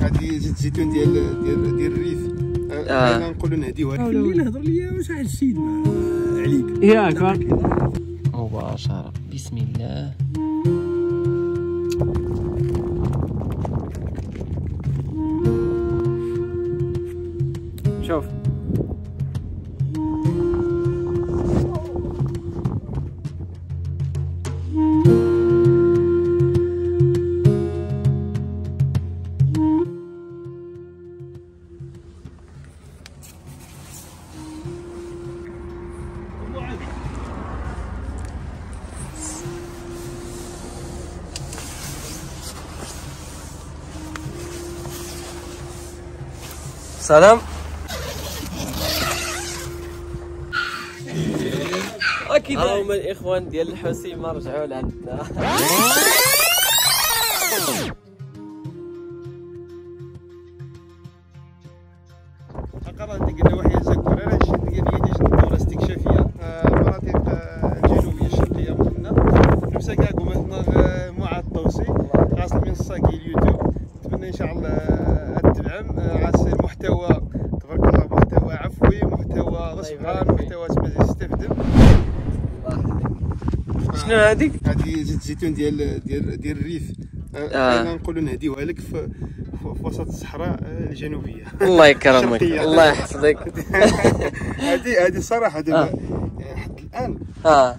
هذه زيت الزيتون ديال ديال ديال الريف. آه. نقولوا نهديوها خلينا نهضر ليا واش عاد السيد عليك. ياك مباشرة بسم الله. شوف. سلام. أكيد. هما الإخوان ديال الحسيمه رجعوا لعندنا. شنو هذيك. هذه زيت الزيتون ديال ديال ديال الريف. آه. آه. نقولوا نهديوها لك في, وسط الصحراء آه، الجنوبية. الله يكرمك. الله يحفظك. هذه هذه الصراحه دابا آه، حتى الآن. آه آه،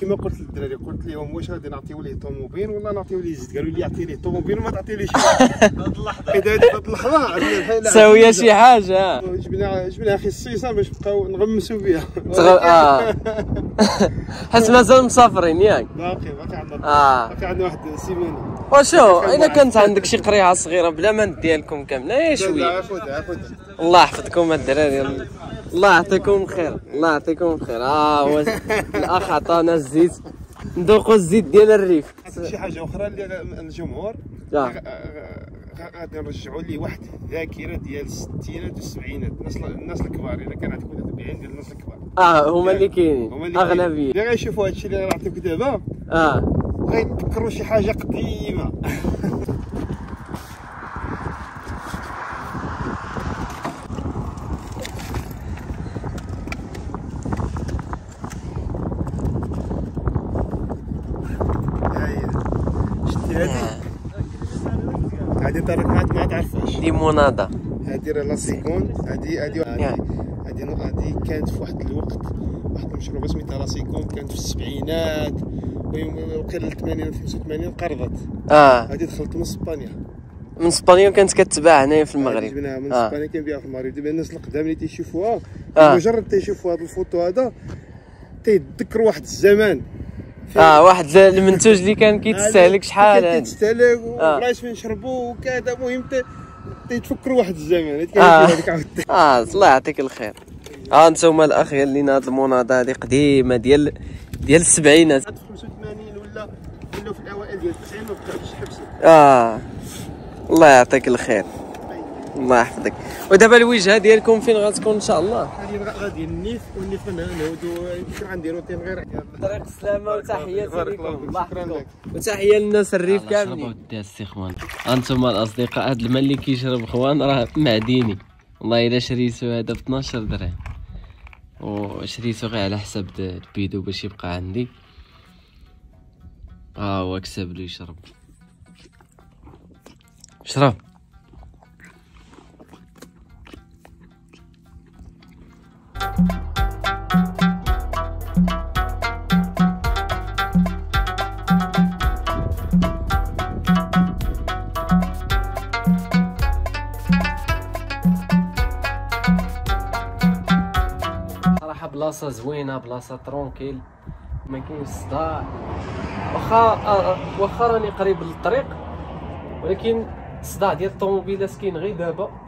كما قلت للدراري قلت لهم واش غادي نعطيو ليه طوموبيل ولا نعطيو ليه زيت؟ قالوا لي عطي ليه طوموبيل وما تعطيليش هذه اللحظة. هذه اللحظة سويه شي حاجة. جبنا جبنا أخي الصيصه باش نبقاو نغمسوا بها تغ... آه. حس مازال مسافرين ياك. باقي باقي عندنا آه. باقي عندنا واحد السيمانه وشو الا كانت عندك شي قريعة صغيرة بلا ما ديالكم كاملة اي لا شوية. خذها خذها الله يحفظكم الدراري. الله يعطيكم الخير الله يعطيكم الخير. آه هو الأخ عطانا الزيت ندوقوا الزيت ديال الريف. شي حاجة أخرى اللي الجمهور آه. غادي نرجعوا لي واحد الذاكرة ديال الستينات والسبعينات. الناس الناس الكبار إلا كان عندكم متابعين ديال الناس الكبار. آه هما اللي هما اللي كاينين. أغلبية. اللي غيشوفوا هادشي اللي غنعطيكم دابا آه. غيتذكروا شي حاجة قديمة هاي شتي هادي طريق ما تعرفهاش ليمونادا. هادي راه لا سيكون هادي هادي. هادي هادي كانت في واحد الوقت واحد المشروبة سميتها لا سيكون كانت في السبعينات وقيل 80 85 قرضت آه. هادي دخلت من إسبانيا. من إسبانيا كانت كتباع هنايا في المغرب. جبناها من آه. إسبانيا كنبيعها في المغرب. دابا الناس القدام اللي تيشوفوها آه. مجرد تيشوفوا هذا الفوتو هذا تيتذكروا واحد الزمان. آه واحد المنتوج اللي كان كيتستهلك شحال هادي تستهلك آه. وبلايص فين نشربوا وكذا. المهم تيتفكروا واحد الزمان. آه. آه الله يعطيك الخير. ها أنتم الاخ قال لنا هاد الموناضه هادي قديمة ديال ديال السبعينات. في 85 ولا ولا في الأوائل ديال 90 ما بقاش حبسوا آه الله يعطيك الخير. الله يحفظك. ودابا الوجهة ديالكم فين غتكون إن شاء الله؟ غادي غادي النيف والنيف من نعودوا يمكن غنديروا روتين غير طريق السلامة وتحياتي لكم. الله يحفظكم لك. وتحية للناس الريف كاملين. السخوان أنتم الأصدقاء هاد الماء اللي كيشرب خوان راه معديني. والله إلا شريتو هذا ب 12 درهم. وشريتو غير على حساب البيدو باش يبقى عندي. ها هو كسب له يشرب. شرب. صراحة بلاصة زوينة بلاصة ترونكيل. ما كاينش صداع. واخا آه، واخا راني قريب للطريق ولكن الصداع ديال الطوموبيلات كاين غير دابا.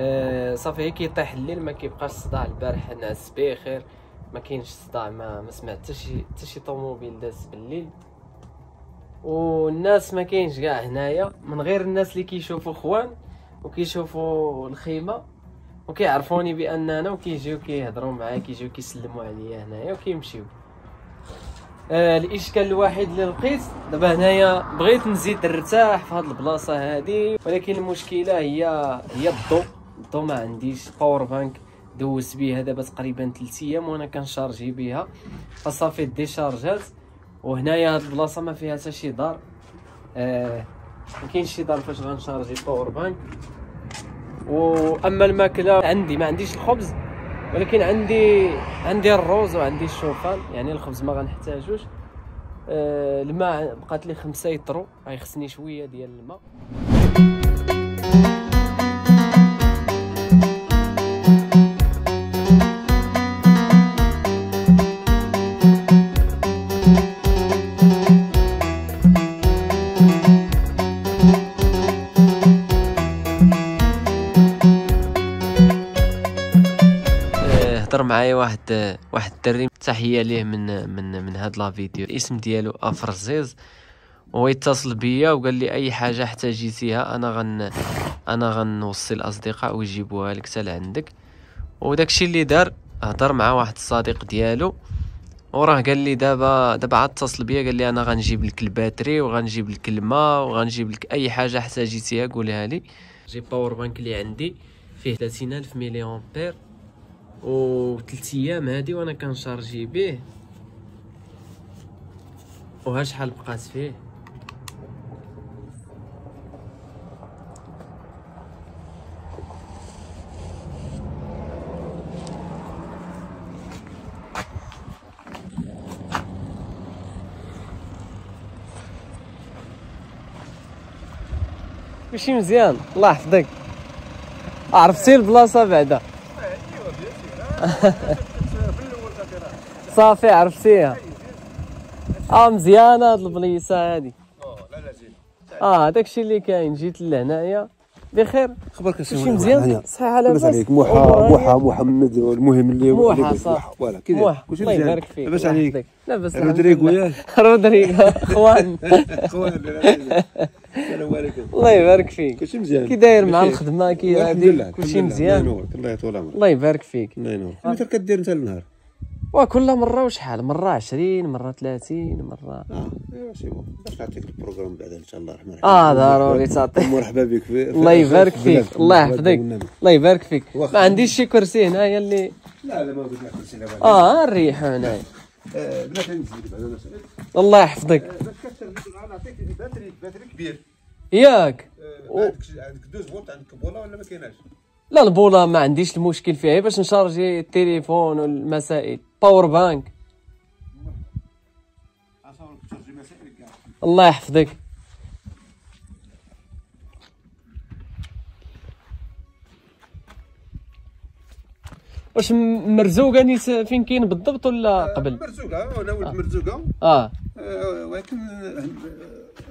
آه صافي هي كيطيح الليل ما كيبقاش الصداع البارح نعس بخير ما كاينش صداع ما ما سمعت حتى شي طوموبيل داز بالليل. والناس ما كاينش كاع هنايا من غير الناس اللي كيشوفوا خوان وكيشوفوا الخيمة وكيعرفوني بان أنا وكيجيو كيهضروا معايا كيجيو كيسلموا عليا هنايا وكيمشيو. آه الإشكال الوحيد اللي لقيت دابا هنايا بغيت نزيد نرتاح في هاد البلاصة هادي ولكن المشكلة هي هي الضو الضو ما عنديش power bank دوزت بيها دابا تقريبا 3 أيام وأنا كن charger بها فصافي décharge ات وهنايا هاد البلاصة ما فيها حتى شي دار. آه ما كاينش شي دار فاش غن charger power bank وأما الماكلة عندي ما عنديش الخبز ولكن عندي عندي الروز وعندي الشوفان. يعني الخبز ما غنحتاجوش. آه الماء بقات لي خمسة يترو. غيخصني شوية ديال الماء. معايا واحد واحد الدري تحية ليه من من من هاد la vidéo. الاسم ديالو أفرزيز هو يتصل بيا وقال لي أي حاجة احتاجيتيها أنا غن أنا غنوصي الأصدقاء ويجيبوها لك حتى لعندك. وداكشي اللي دار هضر مع واحد الصديق ديالو وراه قال لي دابا دابا عاد اتصل بيا قال لي أنا غنجيب لك ال batterie وغنجيب لك الماء وغنجيب لك أي حاجة احتاجيتيها قولها لي. جيب power bank اللي عندي فيه 30000 ملي امبير و ثلاث أيام هادي وأنا كن charger به وها شحال بقات فيه؟ ماشي مزيان الله يحفظك. عرفتي البلاصة بعدا. صافي عرفتيها آه مزيانة هاد البليصه هادي. آه داكشي اللي كاين جيت لهنايا. بخير. خبرك ماشي مزيان؟ صحيح على لاباس باس عليك موحى موحى محمد المهم اللي موحى صح. موحى. فوالا كي موح داير كلشي الله مزيان. يبارك فيك لاباس الله عليك. لاباس رودريغو. ياك. رودريغو أخوان. خوان السلام عليكم الله يبارك فيك. كلشي مزيان. كي داير مع. الخدمة كي هادي كلشي لله. الله مزيان ينورك الله يطول عمرك. الله يبارك فيك. الله ينورك متى كدير انت النهار وكل مرة وشحال؟ مرة 20 مرة 30 مرة. آه أيوا c'est bon باش نعطيك ال programme بعدا إن شاء الله الرحمن الرحيم آه ضروري تعطي مرحبا بك في الله يبارك في فيك. الله يحفظك. الله يبارك فيك. ما عنديش شي كرسي هنايا اللي لا لا ما بغيت ناكل سي لاباس آه نريحو هنايا آه، بلاتي نزيد بعدا الله يحفظك. باش كتر نعطيك batterie batterie كبير. ياك. آه، عندك عندك douze volts عندك بولا ولا ما كايناش؟ لا البوله ما عنديش المشكل فيها باش ن charger التليفون والمسائل. power bank الله يحفظك. واش مرزوقة نيت فين كاين بالضبط ولا قبل؟ مرزوقة أنا ولد مرزوقة. آه. آه، ولكن آه،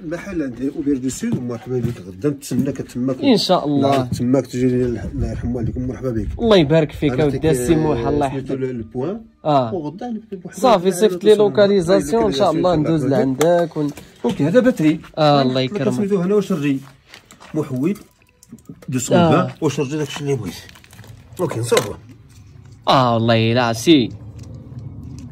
المحل عندي أوبير دو سود مرحبا بك غدا نتسناك تماك ان شاء الله تماك تجي الله يرحم والديكم مرحبا بك. الله يبارك فيك أودي السي موحى آه، الله يحفظك. البوان آه. وغدا صافي صيفط لي لوكاليزاسيون ان شاء الله ندوز لعندك ون... أوكي هذا باتري. آه الله يكرمك. سميتو هنا وشرجي محويد deux آه. 120 و charger داكشي اللي بغيت. OK نصوبو آه والله لا سي.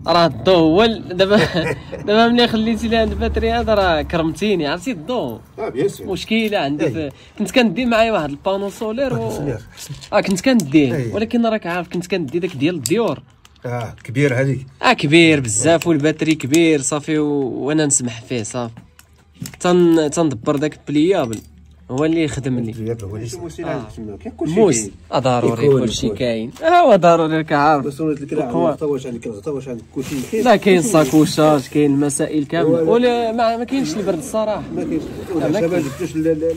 راه الضو هو دابا دابا ملي خليتي لي هاد ال batterie هذا راه كرمتيني عرفتي الضو آه bien sûr. مشكلة عندي في... كنت كندي معايا واحد ال panneau solaire و... آه كنت كنديه أي. ولكن راك عارف كنت كندي داك ديال الديور. آه كبير هذيك. آه كبير بزاف وال batterie كبير صافي و... وأنا نسمح فيه صافي. تن... تندبر داك البليابل. هو اللي يخدم لي موس. آه ضروري يكون- كلشي. كاين. آه هو ضروري راك عارف. بس ولات عندك غطا واش عندك كلشي. كاين لا كاين ساكوشاج كاين مسائل كاملة. ولا- ما, ما كاينش البرد الصراحة. ما كاينش.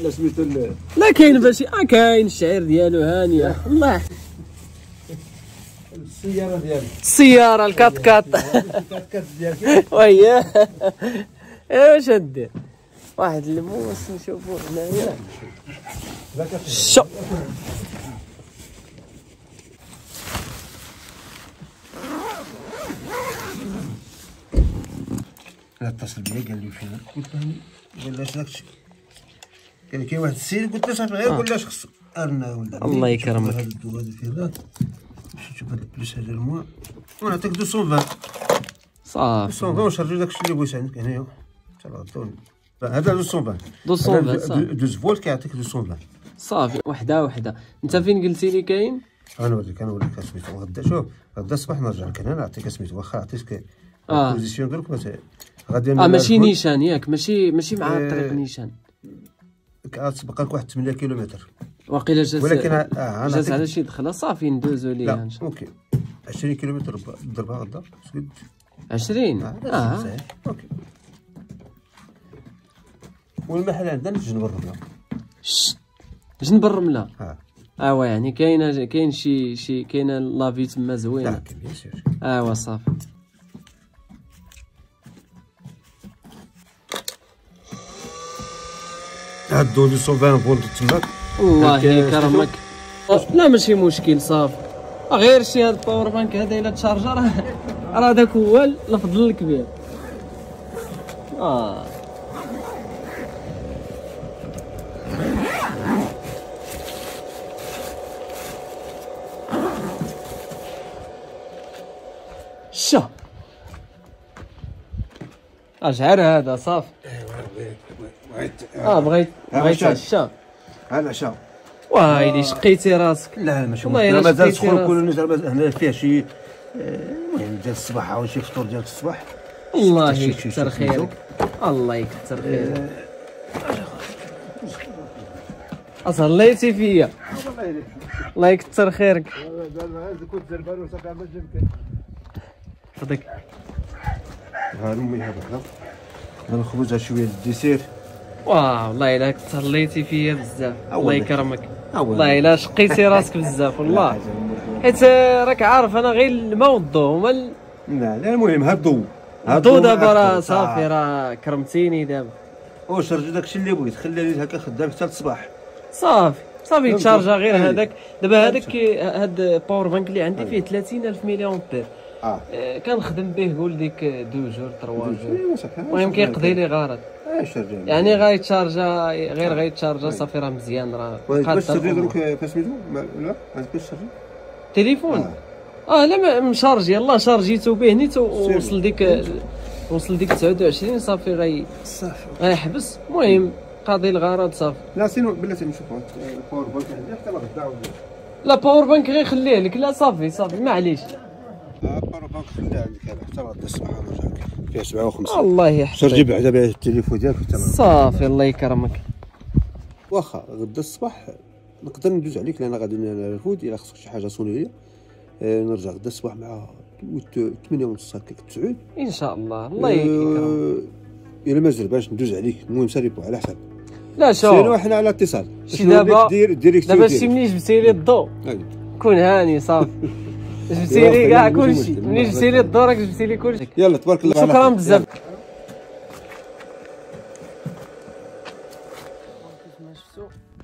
لا، سميتو ال- لا كاين باش آه كاين الشعير ديالو هانيه الله. يحفظك. السيارة ديالك السيارة الكات كات. الكات ديالك. وهي ايوا واش دير واحد الموس نشوفو هنايا شو؟ لا اتصل بيا قال لي فين؟ قلت له قال لي أش داكشي قال لي كاين واحد السيد. قلت له صافي غير قول له اش خصو أرنا ولا الله يكرمك. هذا الدو هذا. باش نشوف هذا البلوس هذا الموا. ونعطيك 220 صافي. 220 ونشرجو داكشي اللي بغيت عندك هنايا. حتى غدوني هذا 220 220 هذا صافي 12 فولت كيعطيك 220 صافي وحده وحده انت فين قلتي لي كاين غنوريك غنوريك سميتو غدا شوف غدا الصباح نرجع لك هنا نعطيك سميتو واخا عطيتك آه. البوزيسيون ديالك غادي آه ماشي نيشان ياك ماشي ماشي مع آه. الطريق نيشان غتبقى لك واحد 8 كيلومتر واقيلا جات ولكن آه جات على شي دخله صافي ندوزو ليها لا ان شاء أوكي 20 كيلومتر ضربها غدا سكت الله 20 آه آه صحيح. أوكي والمحل عندنا جنب الرمله. جنب الرمله آه ايوا يعني كاينة كاين شي شي كاينة لافي تما زوينه سور ايوا صافي. هادو 220 فولت تماك. الله يكرمك لا ماشي مشكل صافي. غير شي هاد ال power bank هذا إلا ت charger راه راه داك هو الفضل الكبير. آه. شا أشعر هذا صافي آه بغيت بغيت. الشا العشاء وايلي شقيتي راسك؟ لا ماشي والله مازال سخون. كل هنا فيه شي آه، المهم ديال الصباح أو شي فطور ديال الصباح. الله يكثر خيرك. الله يكثر خيرك. صليتي فيا. الله يكثر خيرك. كنت زربان وصافي عمال جبت فضيك ها امي هذا هذا الخبز شوية الديسير واه والله إلا تهليتي فيا بزاف. الله. يكرمك. والله. إلا شقيتي راسك بزاف والله. حيت راك عارف أنا غير الماء والضو هما ال- لا لا المهم ها الضو ها الضو دابا راه. صافي راه كرمتيني دابا. واش رجع داكشي اللي بغيت. خلي لي هكا خدام حتى الصباح صافي صافي. تشارجا غير. هذاك. دابا هذاك كي- هاد power bank اللي عندي فيه 30000 ملي امبير آه، كنخدم به قول ديك deux jours trois jours. صافي المهم كيقضي لي غرض رجع يعني غيت charger غير غيت charger صافي راه مزيان راه باش الأمور. دروك كسميتو لا؟ ما باش تشري تليفون؟ آه. لا ما- م charger يلاه charger يتو به نيت. وصل ديك وصل ديك 29 صافي غي صافي. غيحبس المهم قاضي الغرض صافي. لا sinon بلاتي نشوف ال power bank عندي حتى غدا لا power bank غير خليه لك لا صافي صافي معليش. الباور بانك خليها عندك هذا حتى غدا الصباح نرجع لك فيها 57 الله يحفظك. بعدا بها التليفون ديالك حتى غدا. صافي الله يكرمك. واخا غدا الصباح. نقدر ندوز عليك لأن غادي نرفد إلا خصك شي حاجة sonner آه، نرجع غدا الصباح مع 8 ونص هكاك 9 إن شاء الله. الله يكرمك. إلا ما باش ندوز عليك. المهم ساليبو على حساب. لا سينو شوف إحنا على اتصال. شي شنو دابا- دابا شي. منين جبتي لي الضو. كون هاني صافي. جبتي لي كاع كلشي. منين جبتي لي الضو راك جبتي لي كلشي؟ يلا تبارك الله شكرا. بزاف.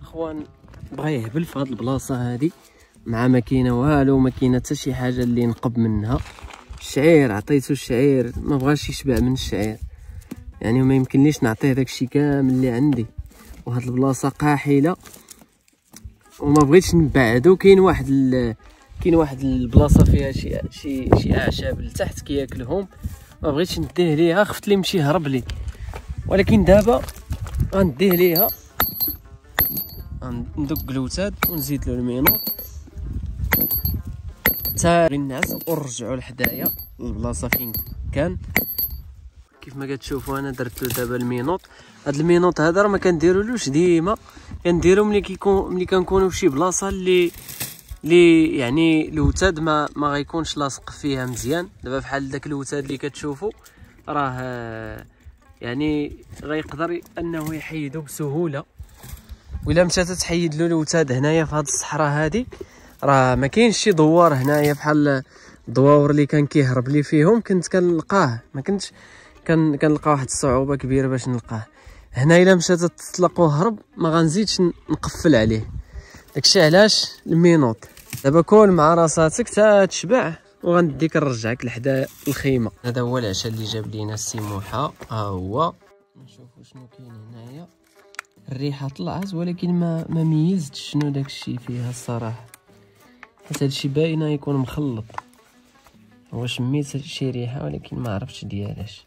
أخوان بغا يهبل في هاد البلاصة هادي. مع ما كاينة والو ما كاينة حتى شي حاجة اللي نقب منها. الشعير عطيتو الشعير. ما بغاش يشبع من الشعير. يعني ما يمكنليش نعطيه داك الشيء كامل اللي عندي. وهاد البلاصة قاحلة. وما بغيتش نبعدو. كاين واحد ال... كاين واحد البلاصة فيها شي شي شي أعشاب لتحت كياكلهم. ما بغيتش نديه ليها خفت لي يمشي يهرب لي. ولكن دابا غنديه ليها. ندق الوتاد ونزيد له المينوط حتى الناس ونرجعوا لحدايا. البلاصة فين كان. كيف ما كتشوفوا أنا درت له دابا المينوط هاد المينوط هذا راه ما كنديرولوش ديما. كنديرو ملي كيكون ملي كنكونوا في شي بلاصة اللي اللي يعني الوتاد ما ما غيكونش لاصق فيها مزيان. دابا بحال داك الوتاد اللي كتشوفوا راه يعني غيقدر انه يحيدو بسهولة. وإلا مشات تحيد له الوتاد هنايا في هاد الصحراء هادي راه ما كاينش شي دوار هنايا بحال الدواور اللي كان كيهرب لي فيهم كنت كنلقاه. ما كنتش كان كنلقى واحد الصعوبة كبيرة باش نلقاه. هنا إلا مشات تطلق وهرب ما غنزيدش نقفل عليه. داكشي علاش؟ ال menottes. دابا كول مع راساتك تا تشبع وغنديك نرجعك لحدا الخيمة. هذا هو العشاء اللي جاب لينا السي موحى. ها هو. نشوفوا شنو كاين هنايا. الريحة طلعت ولكن ما ما ميزتش شنو داكشي فيها الصراحة. حيت هادشي باينه يكون مخلط. هو شميت شي ريحة ولكن ما عرفتش ديالاش.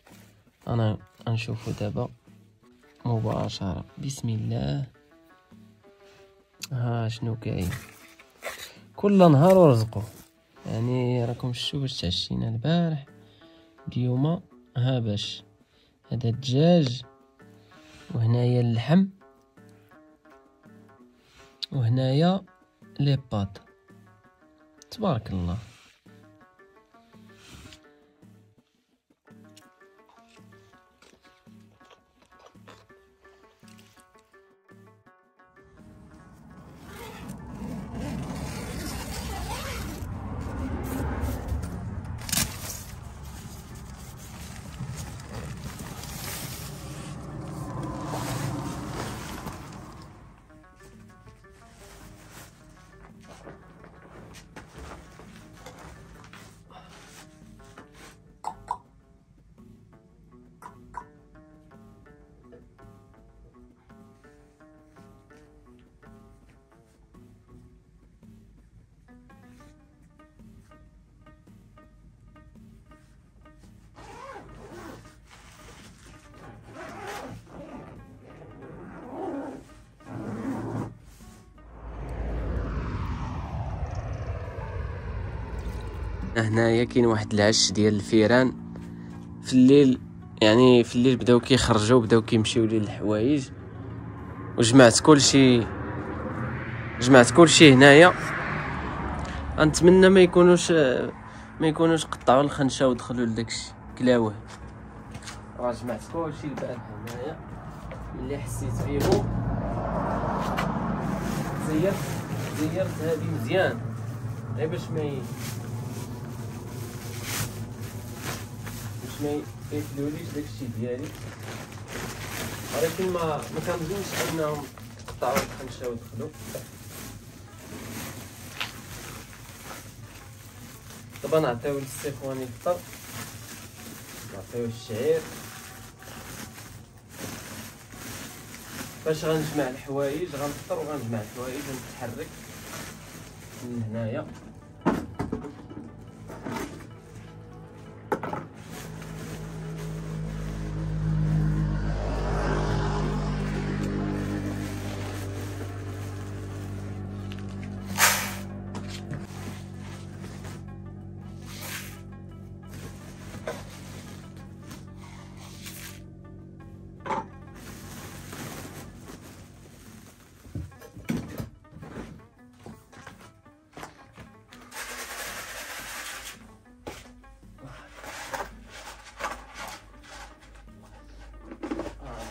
أنا غنشوفو دابا. مباشرة. بسم الله. ها شنو كاين؟ كل نهار ورزقو يعني راكم شفتوا باش تعشينا البارح. اليوم ها باش. هذا الدجاج وهنايا اللحم وهنايا لي بات. تبارك الله. هنايا كاين واحد العش ديال الفيران. في الليل يعني في الليل بداو كيخرجوا بداو كيمشيو لي الحوايج. وجمعت كلشي جمعت كلشي هنايا. غنتمنى ما يكونوش ما يكونوش قطعوا الخنشة ودخلوا لداكشي كلاوه. راه جمعت كلشي البارح هنايا. ملي حسيت بيهم زيرت زيرت هادي مزيان. غير باش ما ي... باش ما ياكلوليش داكشي ديالي. ولكن ما ما كنظنش انهم قطعوا الخنشه ودخلوا. دابا نعطيو للسيخوان يفطر نعطيو الشعير باش غنجمع الحوايج غنفطر وغنجمع الحوايج ونتحرك من هنايا.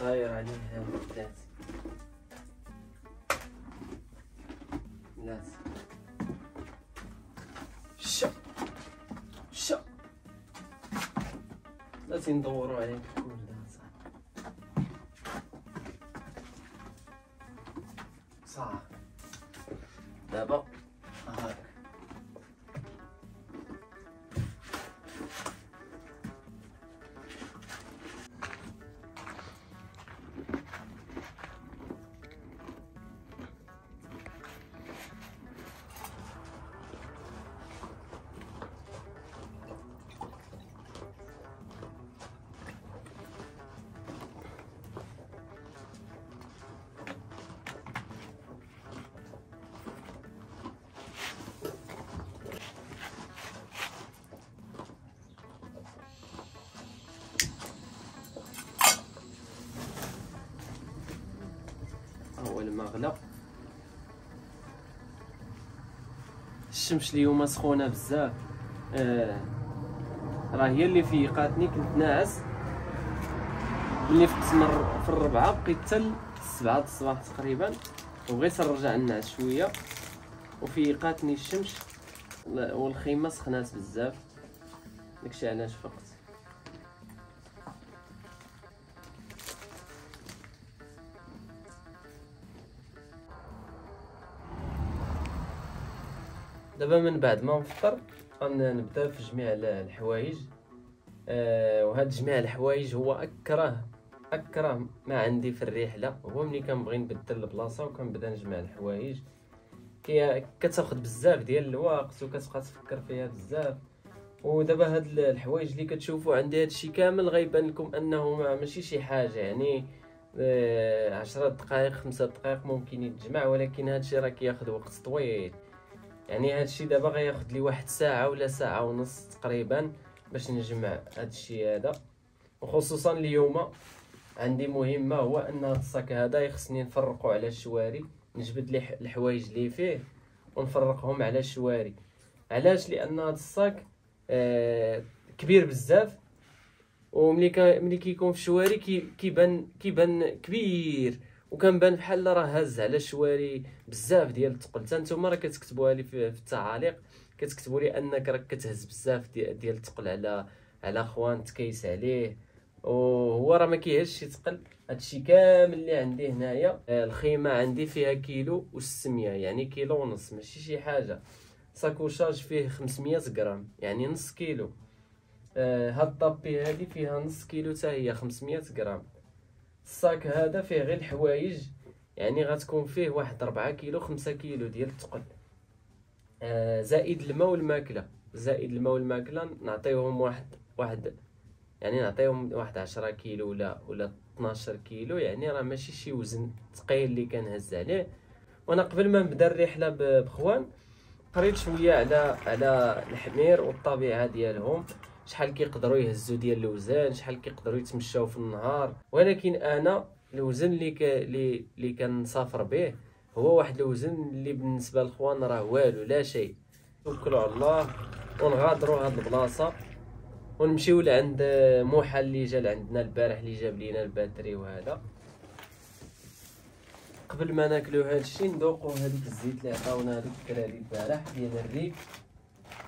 داير عليها ثلاث ثلاث. شا شا لازم ندورو عليه الشمس اليوم سخونة بزاف. آه. راه هي اللي فيقاتني كنت ناعس ملي فقت في الربعة بقيت حتى السبعة الصباح تقريبا. وبغيت نرجع نعس شوية. وفيقاتني الشمس والخيمة سخنات بزاف. داكشي علاش فقت. دابا من بعد ما نفطر غنبدا في جميع ال- الحوايج. آه وهاد جميع الحوايج هو اكره أكره ما عندي في الرحلة. هو ملي كنبغي نبدل البلاصة وكنبدا نجمع الحوايج. كي كتاخد بزاف ديال الوقت وكتبقى تفكر فيها بزاف. ودابا هاد ال- الحوايج اللي كتشوفوا عندي هادشي كامل غيبان لكم أنه ما ماشي شي حاجة. يعني آه، عشرة دقائق خمسة دقائق ممكن يتجمع ولكن هادشي راه كياخد وقت طويل. يعني هادشي دابا غياخد لي واحد ساعة ولا ساعة ونص تقريبا باش نجمع هادشي هذا. وخصوصا اليوم عندي مهمة هو أن الصاك هذا يخصني نفرقو على الشواري نجبد لي الحوايج اللي فيه ونفرقهم على الشواري. علاش؟ لأن هاد الصاك آه كبير بزاف وملي ملي كيكون في الشواري كي كيبان كيبان كبير. وكنبان بحال راه هز على الشواري بزاف ديال الثقل. حتى نتوما راه كتكتبوها لي في, التعاليق كتكتبوا لي أنك راك كتهز بزاف ديال, ديال الثقل على على خوان تكيس عليه. وهو راه ما كيهزش شي ثقل. هادشي كامل اللي عندي هنايا. آه، الخيمة عندي فيها كيلو و600 يعني كيلو ونص ماشي شي حاجة. ساكوشاج فيه 500 غرام يعني نص كيلو. آه، هاد الطابي هادي فيها نص كيلو حتى هي 500 غرام. الصاك هذا فيه غير الحوايج يعني غتكون فيه واحد 4 كيلو 5 كيلو ديال الثقل آه، زائد الماء والماكلة. زائد الماء والماكلة نعطيوهم واحد واحد يعني نعطيهم واحد 10 كيلو ولا ولا 12 كيلو يعني راه ماشي شي وزن ثقيل اللي كنهز عليه. وأنا قبل ما نبدا الرحلة بخوان قريت شوية على على الحمير والطبيعة ديالهم. شحال كيقدروا يهزوا ديال الوزن شحال كيقدروا يتمشاو في النهار. ولكن أنا الوزن اللي ك... اللي اللي كنسافر به هو واحد الوزن اللي بالنسبة للخوان راه والو لا شيء. توكلوا على الله ونغادروا هاد البلاصة ونمشيو لعند موحى اللي جا لعندنا البارح اللي جاب لينا الباتري وهذا. قبل ما ناكلو هادشي ندوقو هذيك الزيت اللي عطاونا هذيك الدراري البارح ديال الريف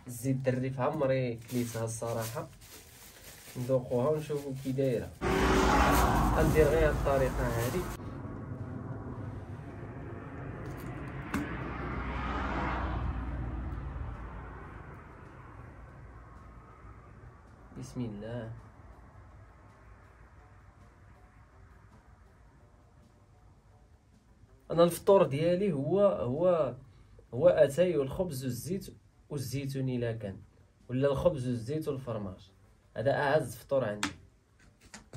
الزيت د الريف عمري كليتها الصراحه ندوقوها ونشوفو كي دايرة. غندير غير الطريقة هادي. بسم الله. أنا الفطور ديالي هو هو هو أتاي والخبز والزيت والزيتون الا كان ولا الخبز والزيت والفرماج. هذا أعز فطور عندي.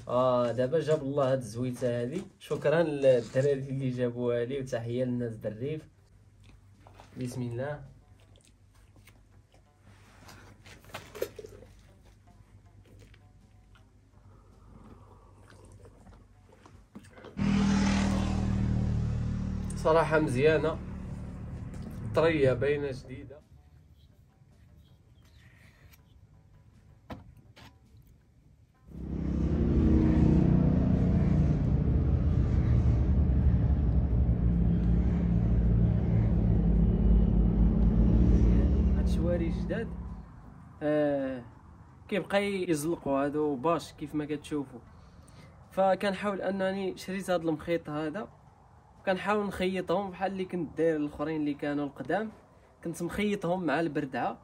آه دابا جاب الله هاد الزويتة هادي. شكرا للدراري اللي جابوها لي وتحية للناس الريف. بسم الله. صراحة مزيانة. طرية باينة جديدة. هاد الشواري جداد. آه كيبقى يزلقوا هادو باش كيف ما كتشوفوا فكنحاول أنني شريت هاد المخيط هذا كنحاول نخيطهم بحال اللي كنت داير الأخرين اللي كانوا القدام. كنت مخيطهم مع البردعة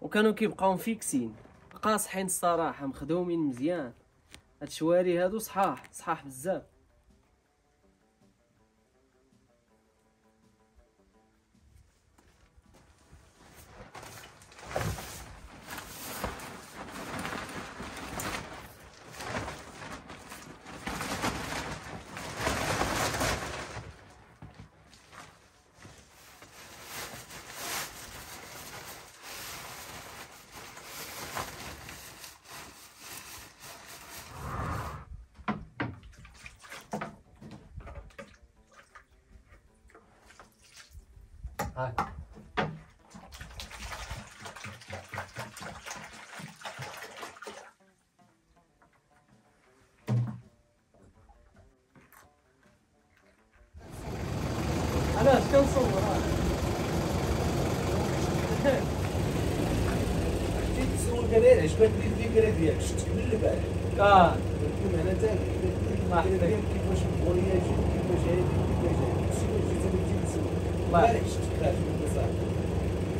وكانوا كيبقاو فيكسين قاصحين الصراحة مخدومين مزيان. هاد الشواري هادو صحاح صحاح بزاف.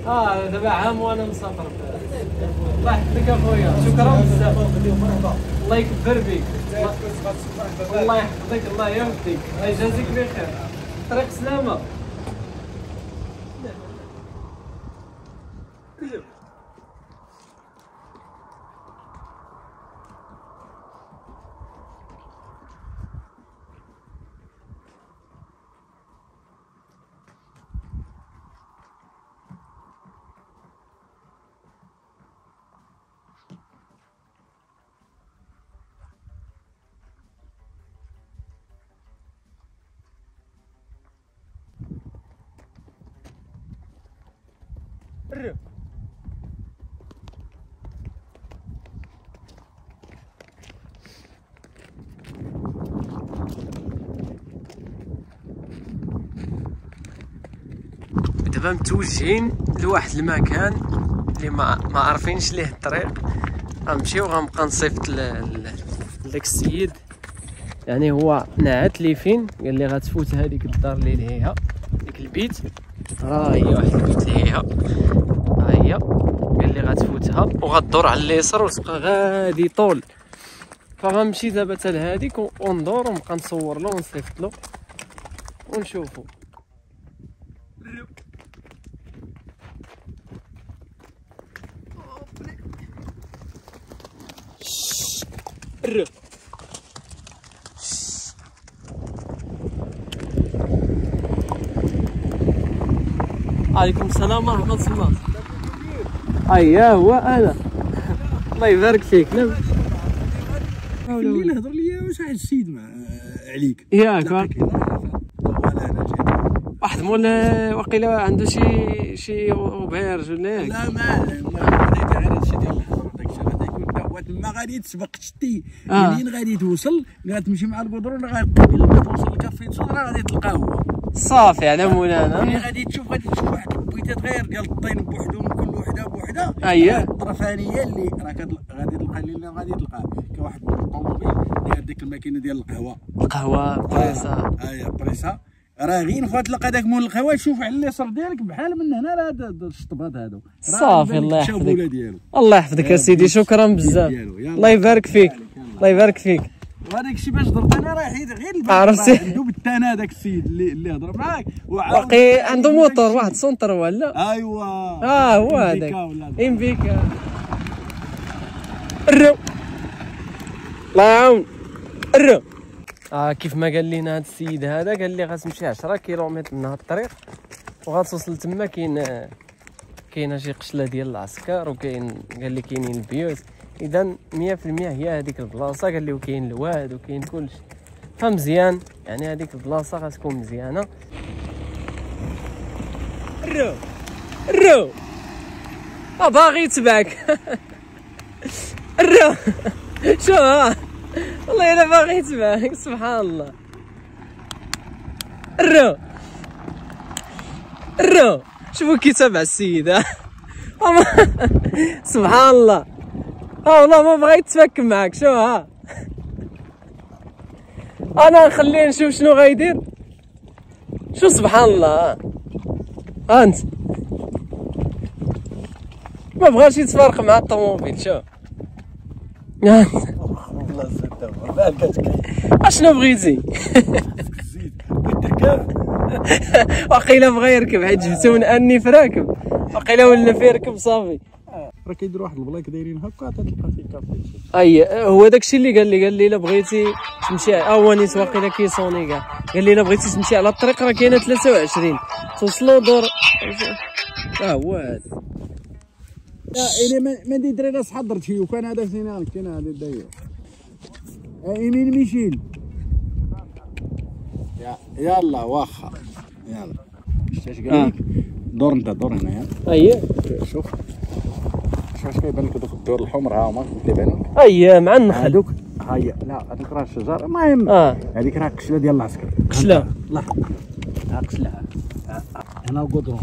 آه دابا عام وأنا مسافر الله يحفظك اخويا شكرا. بزاف الله يكبر بك. الله- يحفظك الله يوفقك الله يجازيك بخير. طريق سلامة. متوجهين لواحد المكان اللي ما ما عارفينش ليه الطريق. غنمشيو غنبقى نصيفط لداك السيد. يعني هو نعت لي فين؟ قال لي غتفوت هذيك الدار اللي لهيها ديك البيت. راه هي واحد البيت لهيها. ها هي. قال لي غتفوتها وغدور على اليسار وتبقى غادي طول. فغنمشي دابا حتى لهاديك وندور ونبقى نصور له ونصيفط له ونشوفو. الرو عليكم السلام ورحمة الله أيا هو أنا الله يبارك فيك نعم اللي نهضر ليا واش عاد السيد مع عليك ياك واحد مول وقيلا عنده شي شي اوبيرج ولا لا ما ما غير هادشي ديال الهضره داك الشيء هذاك وانت هو تما غادي تسبق تشتي. آه. منين غادي توصل غتمشي مع البودرون غتقابل لما توصل لكافي تصل راه غادي تلقاه هو. صافي على ملي مولانا غادي تشوف غادي تشوف واحد البويتات غير ديال الطين بوحدهم كل وحدة بوحدة. أييه. الطرفانية اللي راه كتل- غادي تلقى اللي غادي تلقاه. كواحد الطوموبيل ديال ديك الماكينة ديال القهوة. القهوة بريسة ايا بريسا. راه غير فات تلقى داك مول القهوة شوف على اليسار ديالك بحال من هنا راه هاد- الشطبات هادو. صافي، الله يحفظك. الله يحفظك يا سيدي شكرا بزاف. الله يبارك فيك الله يبارك فيك. وهذاك الشيء باش ضربت أنا راه حيد غير الباب عرفتي؟ عنده بالتانى هذاك السيد اللي اللي هضر معاك. وقي عنده موتور واحد سونتر ولا؟ ايوا آه هو هذاك. امبيكا الرو. الله يعاون. الرو. آه كيف ما قال لنا هذا السيد هذا؟ قال لي غتمشي 10 كيلومتر من هذا الطريق وغتوصل تما كاين كاينة شي قشلة ديال العسكر وكاين قال لي كاينين البيوت. إذا 100% هي هذيك البلاصة. قال لي وكاين الواد وكاين كلشي فمزيان يعني هذيك البلاصة غتكون مزيانة. الرو الرو آه باغي يتبعك. الرو شو؟ والله الا باغي يتبعك سبحان الله. الرو. الرو. شوفوا كي تابع السيد. سبحان الله. ها والله ما بغى يتفك معك شو ها؟ أنا نخليه نشوف شنو غايدير شو سبحان الله. ها أنت. ما بغاش يتفارق مع الطوموبيل شو؟ زدت بالك اشنو بغيتي؟ بالتكاف وقيلا بغى يركب حيت جبتو من أني فراكب وقيلا ولا في يركب صافي. راه كيديروا واحد البلايك دايرين هكا تلقى فيه كافي. أي هو داكشي اللي قال لي قال لي إلا بغيتي تمشي أه هو نيت واقيلا كيصوني كاع قال. لي إلا بغيتي تمشي على الطريق راه كاينة 23 توصلوا دور. آه هو هذا. لا أنا ما ما ندري راس حضرت شي وكان هذا سينال كان هذا داير ايمين ميشيل؟ يا يلا واخا. يلا. شتي اش قال لك دور انت دور هنايا أي. شوف. شوف اش كيبان لك دوك الدور الحمر ها هما كيبان لك. أي مع النخل. هادوك. هيا لا هذوك راه الشجر. المهم آه. هذيك راه قشله ديال العسكر. قشله لا. ها. ها. هنا القدرون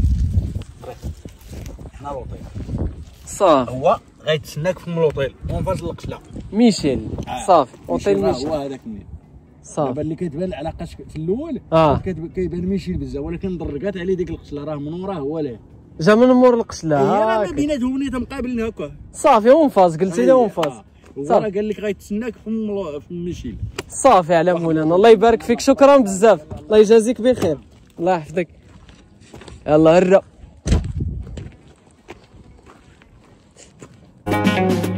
هنا لوطيل صافي. هو غيتسناك في الملوطيل ومن فاش القشله ميشيل. صافي. اوتيل هو ميشيل. هذاك منين صافي. دابا اللي كتبان علاقاش في الأول كتب- كيبان ميشيل بزاف ولكن دركات عليه ديك القشله راه من وراه هو ليه جا من مور القشله هي راه. بيناتهم نيت مقابلين هكا صافي ونفاس قلتي لي ونفاس آه. هو صافي. راه قال لك غيتسناك في في ميشيل. صافي على مولانا. الله يبارك فيك. شكرا بزاف. الله يجازيك بخير. الله يحفظك. يلا هرا. الصحراء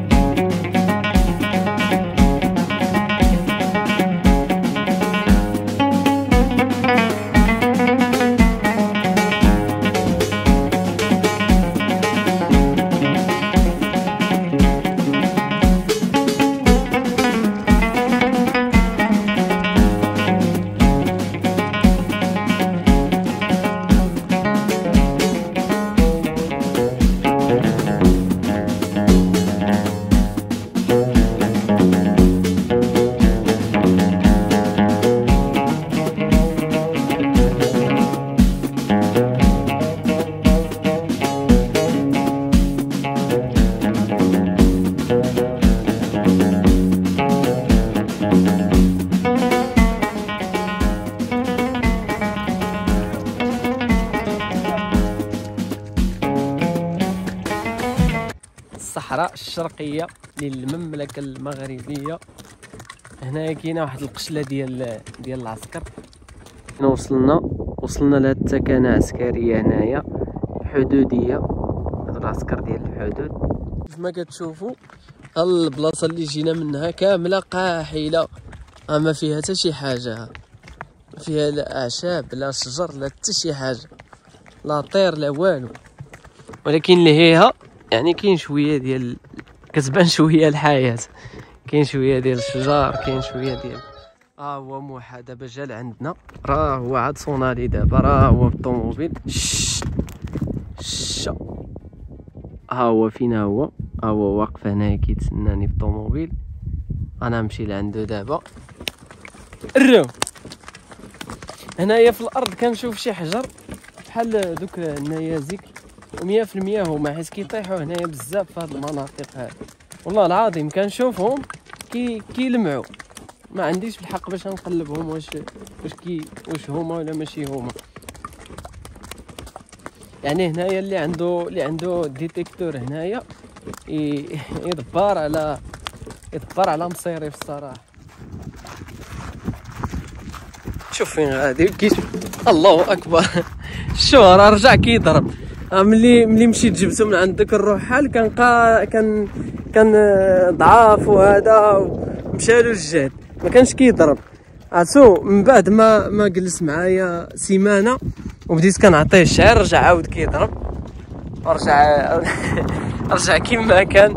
للمملكة المغربية. هنايا كاينة واحد القشلة ديال ديال العسكر. هنا وصلنا وصلنا لهاد التكانة عسكرية هنايا حدودية. هادو العسكر ديال الحدود. كما كتشوفوا البلاصة اللي جينا منها كاملة قاحلة. ما فيها حتى شي حاجة. فيها لا أعشاب لا شجر لا حتى شي حاجة. لا طير لا والو. ولكن اللي هيها يعني كاين شوية ديال كتبان شوية الحياة. كاين شوية ديال الشجر كاين شوية ديال ها هو موحى دابا جا لعندنا. راه هو عاد صونالي دابا راه هو بالطوموبيل. شش شش ها هو فين هو. ها هو واقف هنايا كيتسناني في الطوموبيل أنا نمشي لعندو دابا. الرو. هنايا في الأرض كنشوف شي حجر بحال دوك النيازك ومية في المية هما حيت كيطيحوا هنايا بزاف في هاد المناطق هادي والله العظيم كنشوفهم كي كيلمعوا ما عنديش الحق باش نقلبهم واش واش كي واش هما ولا ماشي هما. يعني هنايا اللي عنده اللي عنده détecteur هنايا يدبر على يدبر على مصيري في الصراحة. شوف فين غادي. الله أكبر. راه رجع كيضرب. ملي ملي مشيت جبتو من عند داك الرحال كان قا كان كان آه، ضعاف وهذا ومشى له الجهد. ما كانش كيضرب. عرفتو؟ من بعد ما ما جلس معايا سيمانة وبديت كنعطيه الشعر رجع عاود كيضرب. رجع رجع كيما كان.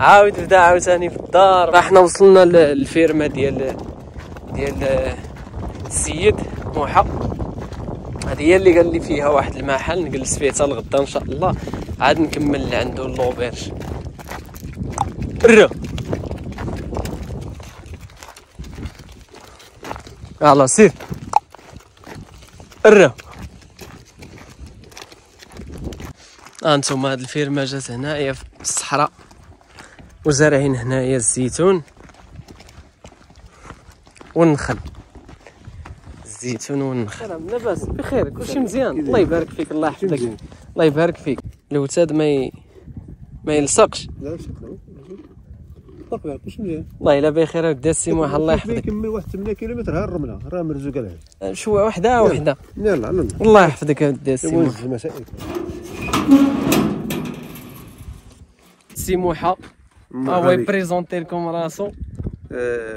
عاود بدا عاوتاني في الدار. إحنا وصلنا للفيرما ديال ديال السيد موحى. هذه هي اللي قال لي فيها واحد المحل نجلس فيه حتى الغدا إن شاء الله. عاد نكمل عنده l'auberge يلا سير. الرو. هانتوما هاد الفيرما جات هنايا في الصحراء. وزارعين هنايا الزيتون. والنخل الزيتون والنخل لاباس. بخير كلشي مزيان. الله يبارك فيك الله يحفظك. الله يبارك فيك. الوتاد ما ي... ما يلصقش. لا والله الا بخير ودي السي موحى الله يحفظك. كمل واحد 8 كيلومتر ها الرمله راه مرزوقة لها. شوية وحده وحده يلا الله يحفظك موحى وز المسائل السي موحى ها هو ي présenter لكم راسو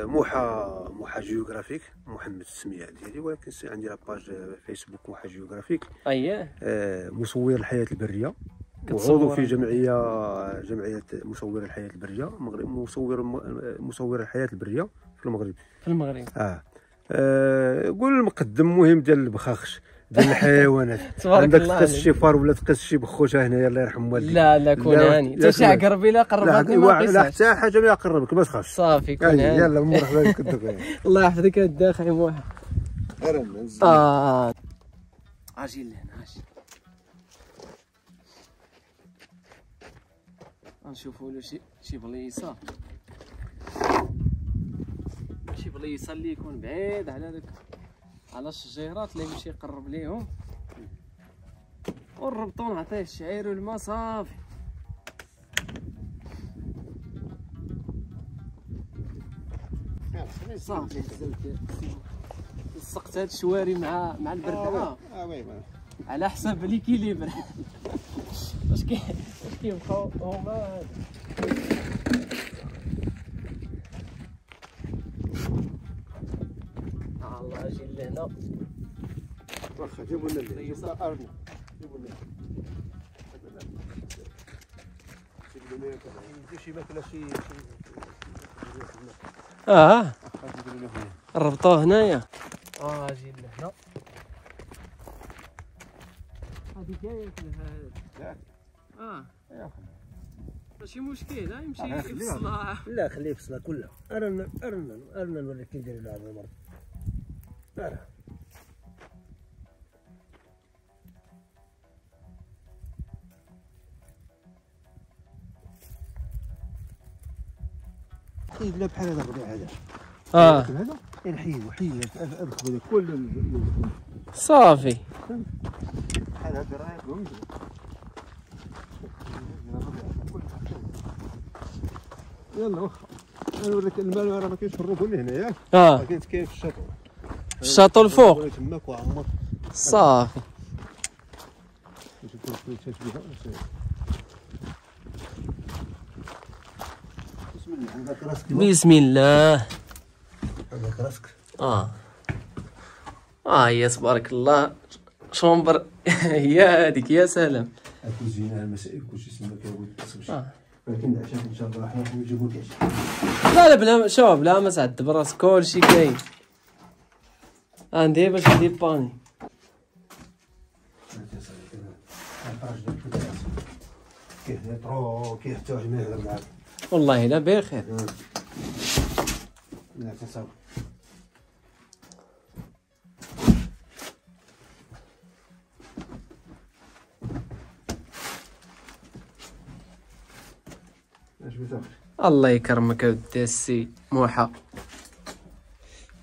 موحى موحى Geographic. محمد السميه ديالي ولكن عندي la page فيسبوك موحى Geographic. اييه آه، مصور الحياة البرية. وعضو في جمعيه جمعية مصور الحياة البرية. مغرب مصور مصور الحياة البرية في المغرب. في المغرب. آه, آه قول المقدم مهم ديال البخاخش. ديال الحيوانات. عندك عليك. شي فار ولا تقص شي بخوشه هنايا الله يرحم والديك. لا لا كون هاني لا حتى شي كون. عقرب إلا قرب لا هذا ما لا حتى حاجة ما يقربك ما تخافش. صافي كون أي، هاني يلا مرحبا بك. الله يحفظك غير ننزل. آه. أجي لهنا أجي غنشوفوا له شي شي بليصة. شي بليصة اللي يكون بعيد على داك على الشجيرات اللي يمشي يقرب ليهم. ونربطو نعطيه الشعير والما صافي صافي لصقت هاد الشواري مع مع البردعه آه oui oui. على حساب l'équilibre واش كيبقاو هما آه الله أجي لهنا واخا آه ربطوه هنايا آه أجي لهنا هادي جاية لا. آه ماشي مشكل يمشي خليها. يفصلها لا خليه يفصلها كلها ارنا ارنا ارنا نوريك كيف ندير لها المرة أرى حيد لا بحال هذا الربيع هذا آه هذا الحيد وحيد ادخل هذا كل صافي بحال هذا راه يلا واخا أنا نوريك المال راه ما كاينش في الركن هنا ياك آه كاين كاين في الشاطئ في الشاطئ الفوق تماك وعمر صافي نشوف شوية تشبيهه بسم الله عندك راسك بسم الله. عندك راسك آه. آه يا تبارك الله. شومبر. هي هذيك يا سلام. الكوزينه المسائل كلشي آه. ولكن العشاء إن شاء الله حنا نجيبو لك عشاء لا لا بلا شوف بلا ما تعذب راسك كلشي كاين. عندي باش ندير باني. طرو كاين حتى واحد ما يهضر معاك والله لا بخير. لا. تصاوب اش بتاخذ الله يكرمك يا ودي السي موحى.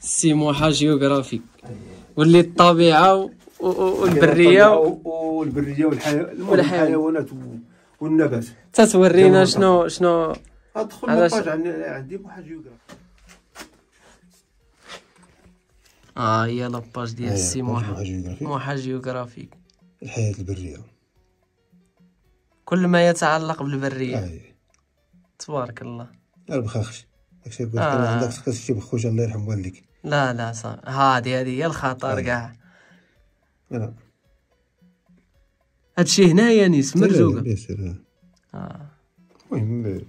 السي موحى جيوغرافي واللي الطبيعة و- و- والبرية و- والبرية والحيوانات والنبات. تتورينا شنو شنو أدخل لاباج عندي عندي واحد جيوغرافي. آه هي لاباج ديال السي موحى جيوغرافي. موحى جيوغرافي. الحياة البرية. كل ما يتعلق بالبرية. أي. تبارك الله. البخاخش داكشي يقول لك آه. أنا عندك خاصك شي بخوش الله يرحم والديك. لا لا صح هادي هادي هي الخطر. كاع. أنا هادشي هنايا نيس مرزوقة بيان آه. المهم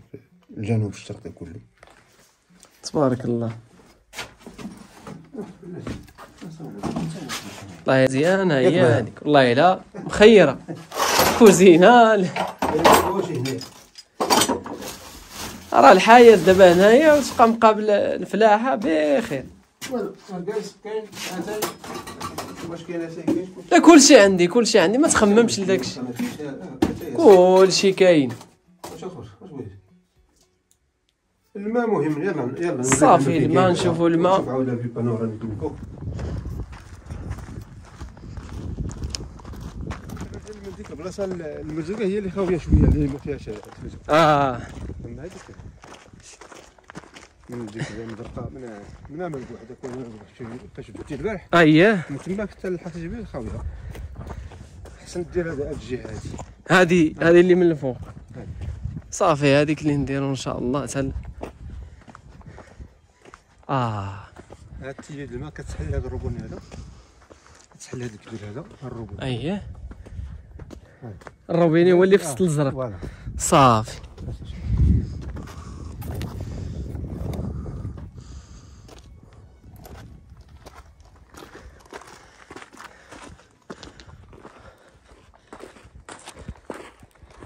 الجنوب الشرقي كله. تبارك الله. والله زيانة هي هذيك والله لا مخيرة. كوزينة. راه الحياة دابا هنايا وتبقى مقابل الفلاحة بخير. والو جالس كاين عسل واش كاين عسل كاين لا كلشي عندي. عندي ما تخممش لداكشي. ما فيش كلشي كاين. الماء مهم. يلا يلا صافي، الماء. نشوفوا الماء. نشوف عاود في بانوراميك من فوق من ديك البلاصه المرزوقه هي اللي خاوية شوية اللي ما فيهاش آه. من هذيك من ديك من الزرقاء من من هذاك وأنا فاش بديت البارح اييه من تما حتى لحقت جبيل خاوية. احسن دير هذا الجهة هادي هادي هادي اللي من الفوق. صافي هذيك اللي نديرو إن شاء الله. تال آه. هاد التيلي الماء كتحل هذا الربون هذا. كتحل هذا الكبير هذا الربون. اييه الروبيني هو اللي في فوالا. صافي.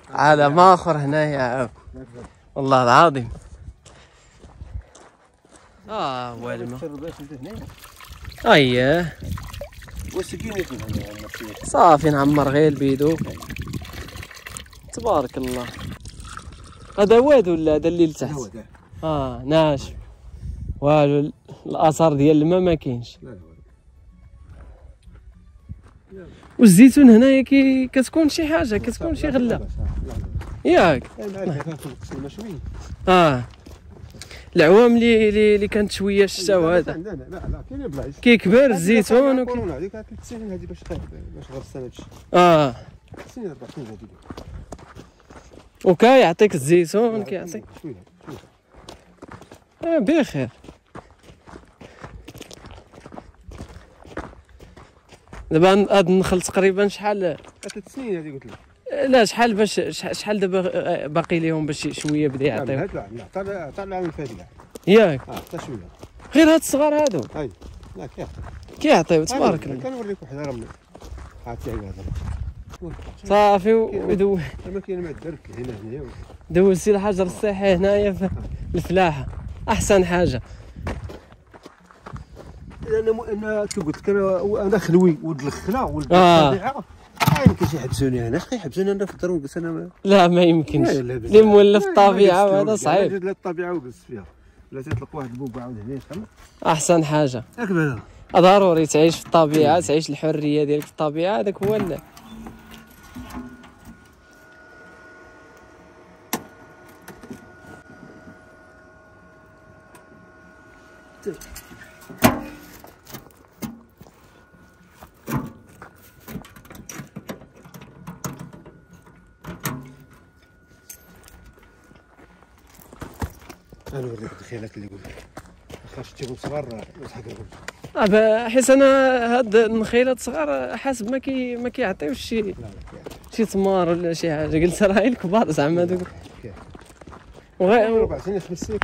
عالم آخر هنايا والله العظيم. آه الماء اييه صافي نعمر غير البيدو. تبارك الله. هذا واد ولا هذا اللي لتحت؟ آه ناشف والو الآثار ديال الماء ما كاينش. والزيتون هنايا كي كتكون شي حاجة كتكون شي غله ياك. آه. العوام اللي اللي اللي كانت شوية الشتاء وهذا لا لا كاين بلايص كيكبر الزيتون وكي... هذيك ثلاث سنين هذه باش باش غرست هذا الشيء آه. ثلاث سنين أربع سنين هذه وكيعطيك الزيتون كيعطيك شوية شوية آه بخير. دابا هاد النخل تقريبا شحال ثلاث سنين هذه قلت لك. لا شحال باش شح- شحال دابا آه، باقي ليهم باش شوية بدا يعطيو؟ لا لا عطى عطى العام. ياك. عطى شوية. غير هاد الصغار هادو. هاي لا كيعطي كيعطيو تبارك الله. كنوريك واحد راه عرفتي هذا صافي ودو ما كاين ما درك هنا هنا دوزتي الحجر الصحي هنايا في الفلاحة. أحسن حاجة. أنا م... أنا قلت لك أنا خلوي ولد الخلا ولد آه. الطبيعه ما يمكنش يحبسوني أنا يحبسوني أنا في الدار ونجلس أنا لا ما يمكنش. اللي مولف الطبيعه وهذا صعيب. يعني الطبيعه وجلس فيها. ولا تطلق واحد البوبا عاود هنا أحسن حاجة. هكذا ضروري تعيش في الطبيعه تعيش الحرية ديالك في الطبيعه هذاك هو اللي. Thank you. نوريك الخيالات اللي قلت واخا شتيهم صغار نضحك ب- حيت أنا هاد النخيلات صغار حاسب ما كي ما كيعطيوش شي شي تمار ولا شي حاجة. قلت راه الكبار زعما دوك كيف. وغا- ربع سنين خمس سنين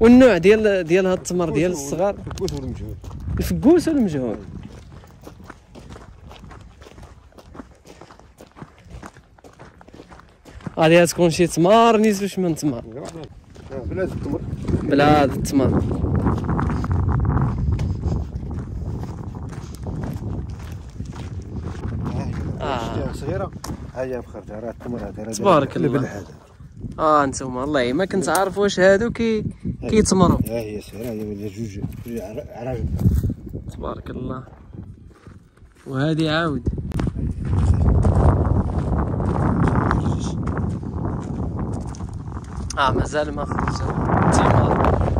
والنوع ديال ديال هاد التمر ديال الصغار. الكوس والمجهول الفقوس ولا المجهول غادي تكون شي تمار نيزوش من تمار. بلا التمر. بلا هاد التمر آه. صغيرة. ها هي بخرجها راه التمر هذا تبارك الله. آه انتوما والله ما كنت عارف واش هادو كي كيتمروا ها هي صغيرة هي ولا جوج جوج عراجل تبارك الله. وهادي عاود. آه مازال ما خرج الثمار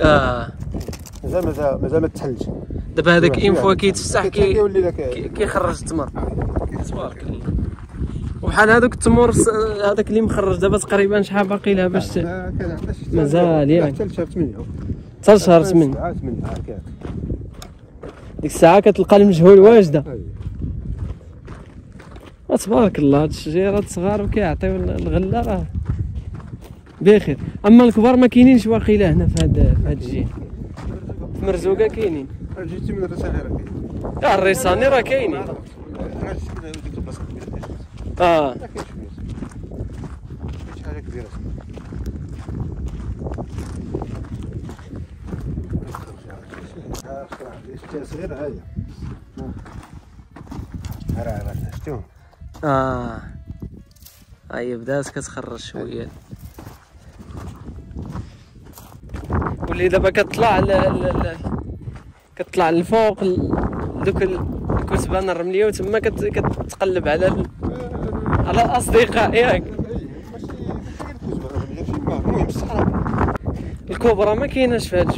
آه. مازال مازال مازال ما تحلش. دابا هذاك اين فوا كيتفسح كي كيولي كيخرج التمر تبارك الله. وبحال هذوك التمور هذاك اللي مخرج دابا تقريبا شحال باقي لها باش كان عندهاش مازال ياك. حتى لشهر 8 حتى شهر 8 7 8 هكاك ديك الساعة كتلقى المجهول واجدة. أيوة. آه، تبارك الله هاد الشجيرات صغار وكيعطيو ال- الغلة راه. بخير. أما الكبار ما كاينينش واقيلا هنا في هاد في هاد الجهه في مرزوقة كاينين. جيتي من الرسالة راه كاين. آه، الريساني راه كاينين. آه لا كاين شوية شي حاجة كبيره صغيرة هاي راه راه شتيهم آه هي بدات كتخرج شوية واللي دابا كتطلع ل... ل... ل... كتطلع للفوق دوك ال- الكتبان الرمليه وتما كت... كتقلب على ال... على الاصدقاء ياك الصحراء الكبرى ما كايناش في هاد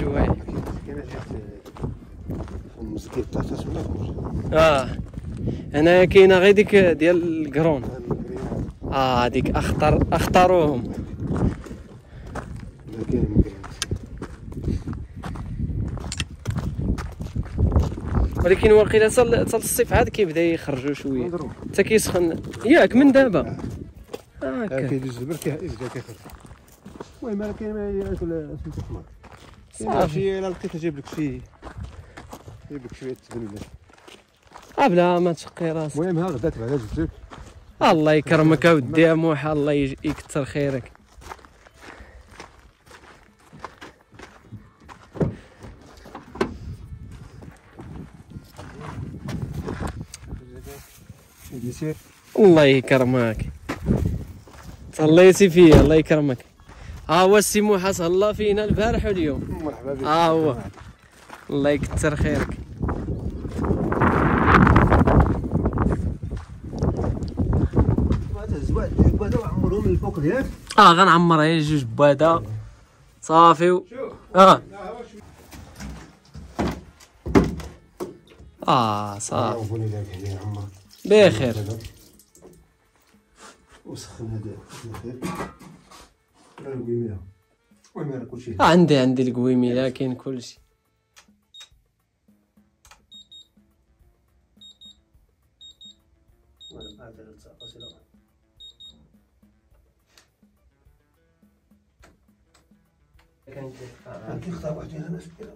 تسمى آه هنا كاينة غير ديك ديال القرون آه هذيك اخطر اختاروهم ولكن واقيلا حتى الصيف عاد كيبدا يخرجوا شوية. حتى كيسخن. ياك من دابا. هكا كيدوز البرد كيبدا كيخرج؟ المهم أنا كاين ياكل سميتو حمار صافي. الا لقيت جايب لك شي؟ جايب لك شوية تبن ولا آه بلا ما تشقي راسك. المهم ها غدا تبع جبتك الله يكرمك أودي يا موحى الله يكثر خيرك. يسير الله يكرمك. تهليتي فيا الله يكرمك. ها هو السي موحى تهلا فينا البارح واليوم مرحبا بك. ها هو. الله يكثر خيرك. عمرهم من الفوق ديالك آه غنعمر هي جوج بواده صافي و... آه. آه صافي. بخير. وسخن هذا المهم كلشي آه عندي عندي القويمي لكن كلشي كي خطا واحد هنا كده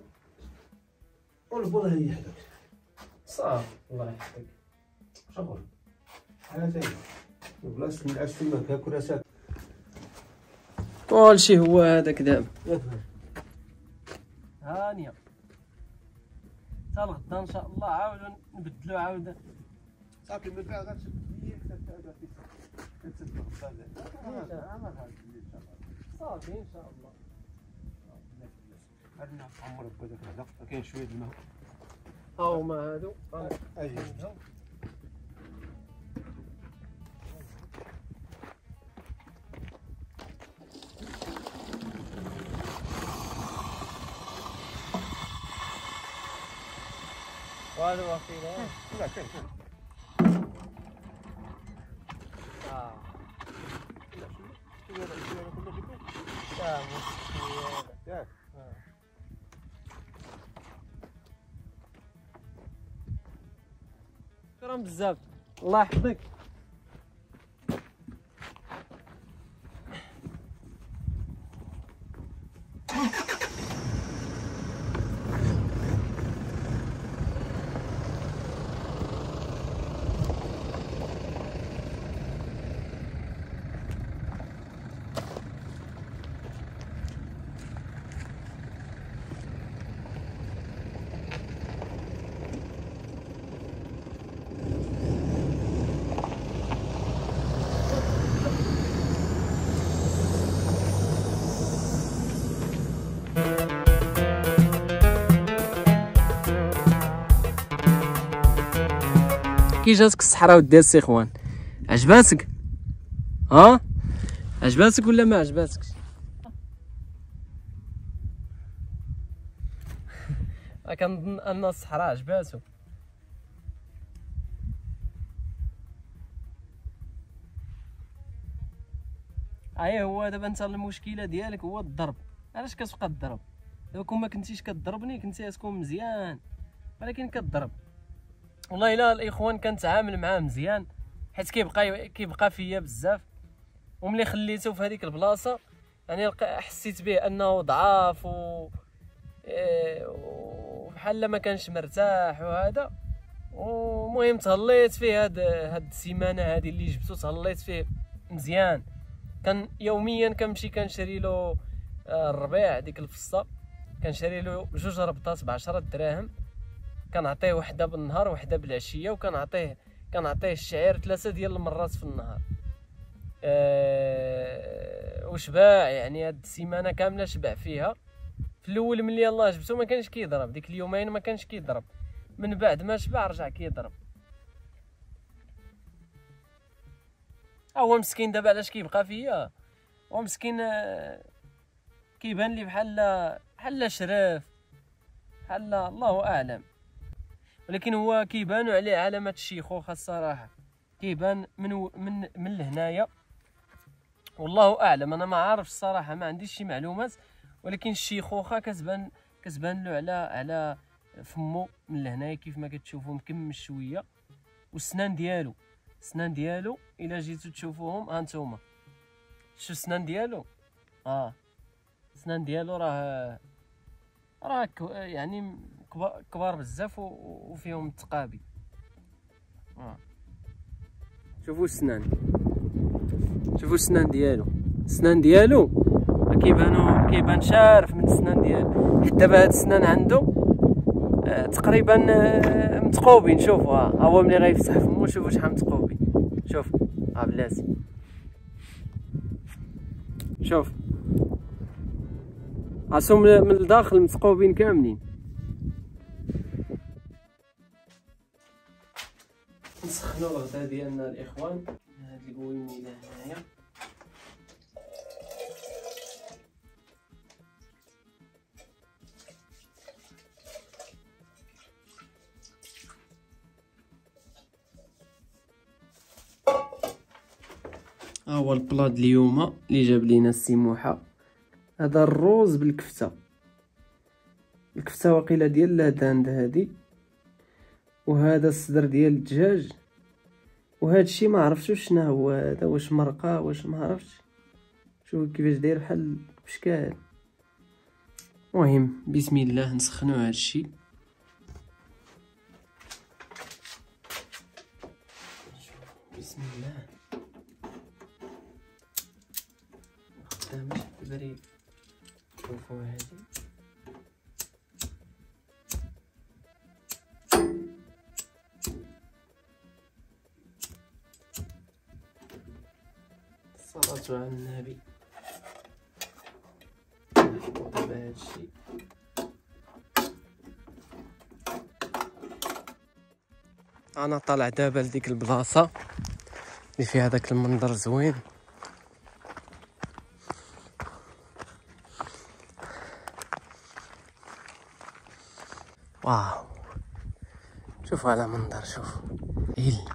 والبوله هي حداك صافي الله يحفظك. شغل حاجة ثانية بلاصه نعس تما كاكل راسك كلشي هو هذاك دابا هانيه حتى الغدا إن شاء الله عاود نبدلو عاود. صافي من بعد كتسد صافي إن شاء الله. عندنا عمر بهذاك هذا كاين شوية د الماء. ها هما هادو أي. شكرا بزاف. الله يحفظك. كي جاتك الصحراء ودي خوان. عجباتك؟ ها؟ عجباتك ولا ما عجباتكش؟ كنظن أن الصحراء عجباتو. اي هو دابا أنت المشكلة ديالك هو الضرب. علاش كتبقى تضرب؟ دابا كون ما كنتيش كضربني كنتي تكون مزيان. ولكن كضرب والله إلا الإخوان كنتعامل معاه مزيان حيت كيبقى كيبقى فيا بزاف. وملي خليته في هذيك البلاصة يعني حسيت به أنه ضعاف و إيه، وبحال ما كانش مرتاح وهذا. ومهم تهليت فيه هاد هاد السيمانة هادي اللي جبتو تهليت فيه مزيان. كان يوميا كنمشي كنشري له آه، الربيع ديك الفصة. كنشري له جوج ربطات ب 10 دراهم. كنعطيه وحده بالنهار وحده بالعشيه وكنعطيه كنعطيه الشعير ثلاثة ديال المرات في النهار. أه وشباع يعني هاد السيمانة كاملة شبع فيها. في الأول ملي يلاه جبتو ما كانش كيضرب ديك اليومين ما كانش كيضرب. من بعد ما شبع رجع كيضرب. هو مسكين دابا علاش كيبقى فيا؟ هو مسكين آه، كيبان لي بحال بحال شراف بحال الله أعلم. ولكن هو كيبانوا عليه علامات الشيخوخه الصراحه كيبان من و- من من لهنايا. والله أعلم أنا ما عارف الصراحة ما عنديش شي معلومات. ولكن الشيخوخه كتبان كتبان له على على فمو من لهنايا كيف ما كتشوفوا مكمل شوية. والسنان ديالو السنان ديالو إلا جيتو تشوفوهم ها نتوما. شو السنان ديالو؟ آه. السنان ديالو راه راه يعني كبار, بزاف وفيهم التقابي آه. شوفوا السنان. شوفوا السنان ديالو. السنان ديالو كيبانو كيبان شارف من السنان ديالو. حتى دابا هاد السنان عنده آه، تقريبا آه، متقوبين. شوفوا ها هو ملي غيفتح فمو شوفوا شحال متقوبين. شوف ها بلاتي. شوف. عصهم من الداخل مثقوبين كاملين. نسخنوا الغدا ديالنا الإخوان. هاد القويم إلى هنايا. ها هو البلاد اليوم اللي جاب لينا السي هذا الروز بالكفتة. الكفتة واقيلا ديال la dinde هادي. وهذا الصدر ديال الدجاج. وهذا الشيء ما عرفتش شنو هو هذا واش مرقة واش ما عرفتش. شوف كيفاش داير بحال بشكال المهم بسم الله نسخنوا هذا الشيء بسم الله. قدامش بريد شوفوا هذه الصلاة على النبي. دابا هادشي أنا طالع دابا لديك البلاصة. اللي فيها داك المنظر زوين. واو. شوفوا على منظر شوف هيل